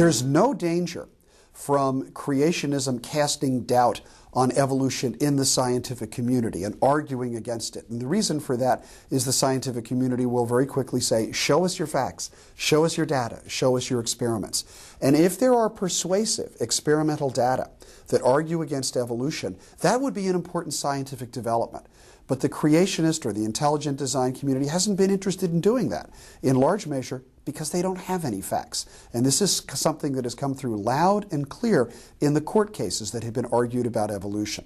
There's no danger from creationism casting doubt on evolution in the scientific community and arguing against it. And the reason for that is the scientific community will very quickly say, show us your facts, show us your data, show us your experiments. And if there are persuasive experimental data that argue against evolution, that would be an important scientific development. But the creationist or the intelligent design community hasn't been interested in doing that, in large measure because they don't have any facts. And this is something that has come through loud and clear in the court cases that have been argued about evolution.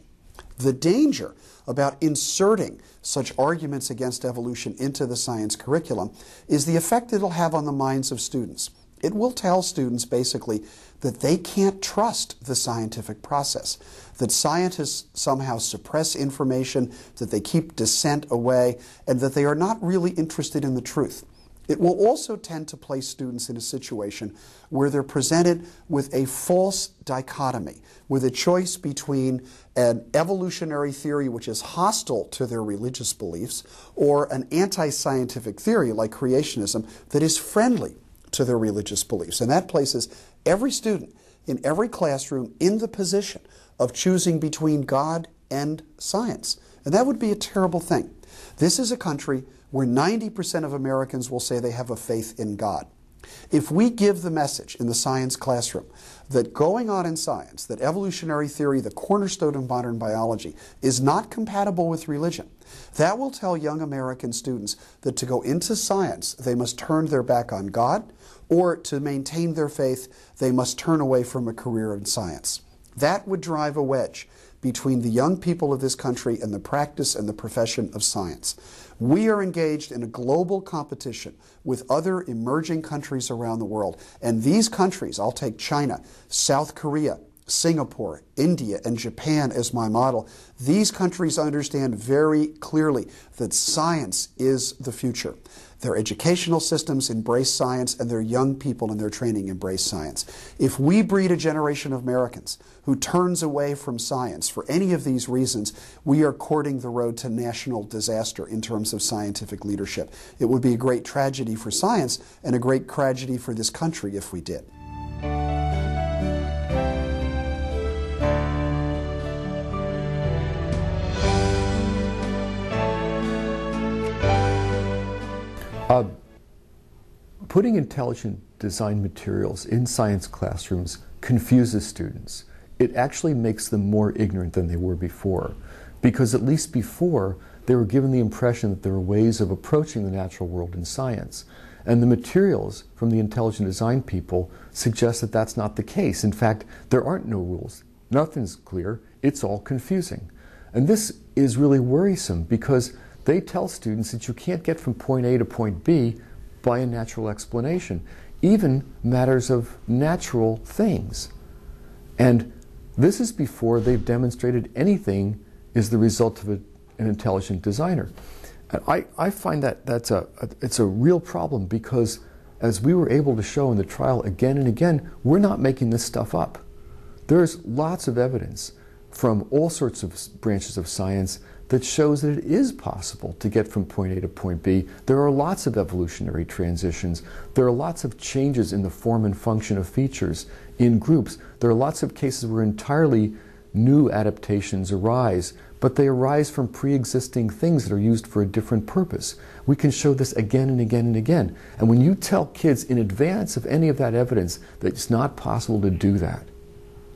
The danger about inserting such arguments against evolution into the science curriculum is the effect it'll have on the minds of students. It will tell students basically that they can't trust the scientific process, that scientists somehow suppress information, that they keep dissent away, and that they are not really interested in the truth. It will also tend to place students in a situation where they're presented with a false dichotomy, with a choice between an evolutionary theory which is hostile to their religious beliefs or an anti scientific theory like creationism that is friendly to their religious beliefs. And that places every student in every classroom in the position of choosing between God and science. And that would be a terrible thing. This is a country where 90% of Americans will say they have a faith in God. If we give the message in the science classroom that going on in science, that evolutionary theory, the cornerstone of modern biology, is not compatible with religion, that will tell young American students that to go into science, they must turn their back on God, or to maintain their faith, they must turn away from a career in science. That would drive a wedge between the young people of this country and the practice and the profession of science. We are engaged in a global competition with other emerging countries around the world. And these countries, I'll take China, South Korea, Singapore, India, and Japan as my model, these countries understand very clearly that science is the future. Their educational systems embrace science, and their young people in their training embrace science. If we breed a generation of Americans who turns away from science for any of these reasons, we are courting the road to national disaster in terms of scientific leadership. It would be a great tragedy for science and a great tragedy for this country if we did. Uh, putting intelligent design materials in science classrooms confuses students. It actually makes them more ignorant than they were before. Because at least before, they were given the impression that there were ways of approaching the natural world in science. And the materials from the intelligent design people suggest that that's not the case. In fact, there aren't no rules. Nothing's clear. It's all confusing. And this is really worrisome because they tell students that you can't get from point A to point B by a natural explanation, even matters of natural things. And this is before they've demonstrated anything is the result of a, an intelligent designer. And I, I find that that's a, a, it's a real problem because as we were able to show in the trial again and again, we're not making this stuff up. There's lots of evidence from all sorts of branches of science that shows that it is possible to get from point A to point B. There are lots of evolutionary transitions. There are lots of changes in the form and function of features in groups. There are lots of cases where entirely new adaptations arise, but they arise from pre existing things that are used for a different purpose. We can show this again and again and again. And when you tell kids in advance of any of that evidence that it's not possible to do that,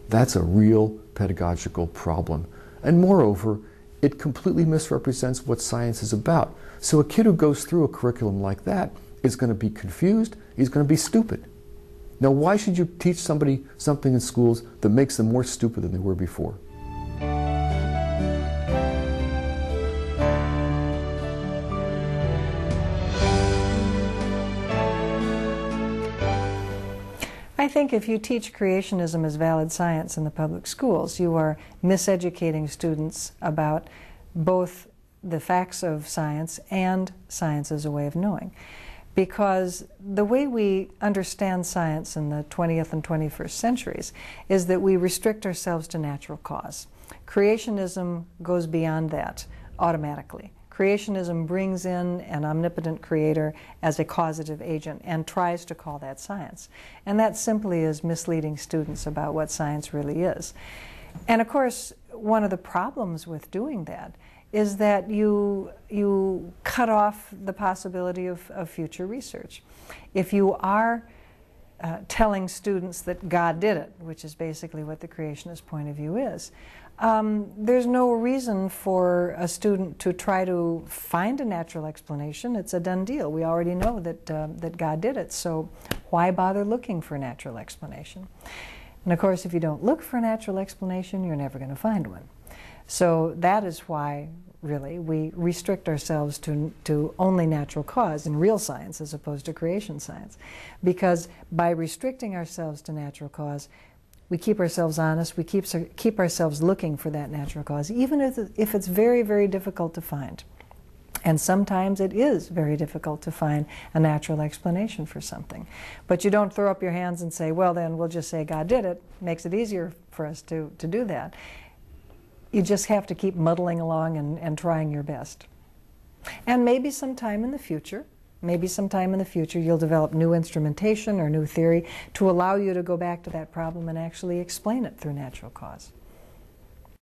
that's a real pedagogical problem. And moreover, it completely misrepresents what science is about. So a kid who goes through a curriculum like that is going to be confused, he's going to be stupid. Now, why should you teach somebody something in schools that makes them more stupid than they were before? I think if you teach creationism as valid science in the public schools, you are miseducating students about both the facts of science and science as a way of knowing. Because the way we understand science in the 20th and 21st centuries is that we restrict ourselves to natural cause. Creationism goes beyond that automatically. Creationism brings in an omnipotent creator as a causative agent and tries to call that science. And that simply is misleading students about what science really is. And of course, one of the problems with doing that is that you, you cut off the possibility of, of future research. If you are uh, telling students that God did it, which is basically what the creationist point of view is, um, there's no reason for a student to try to find a natural explanation. It's a done deal. We already know that, uh, that God did it, so why bother looking for a natural explanation? And of course, if you don't look for a natural explanation, you're never going to find one. So that is why, really, we restrict ourselves to, to only natural cause in real science as opposed to creation science. Because by restricting ourselves to natural cause, we keep ourselves honest, we keep, keep ourselves looking for that natural cause, even if, if it's very, very difficult to find. And sometimes it is very difficult to find a natural explanation for something. But you don't throw up your hands and say, well, then we'll just say God did it. Makes it easier for us to, to do that you just have to keep muddling along and, and trying your best. And maybe sometime in the future, maybe sometime in the future, you'll develop new instrumentation or new theory to allow you to go back to that problem and actually explain it through natural cause.